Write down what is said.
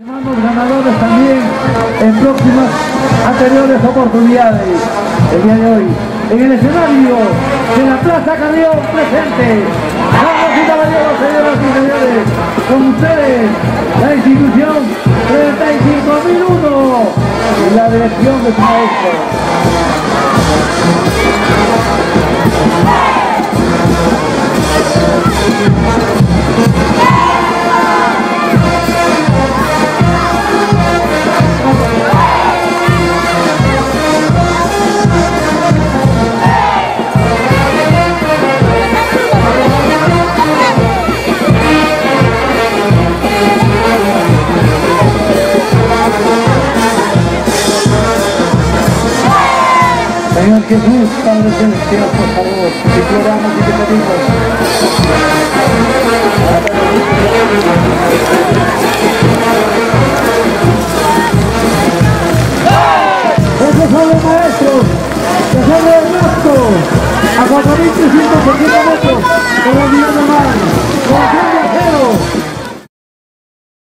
Hermanos ganadores también en próximas anteriores oportunidades. El día de hoy, en el escenario de la Plaza Carrión presente. Damas y caballeros, señoras y señores, con ustedes la institución 35001 y la dirección de su maestro. Señor Jesús, Padre Celestial, por favor, te imploramos y te pedimos. Esos son los maestros, que son de Ernesto, a 4.300 por kilómetros, con la vía de viajero,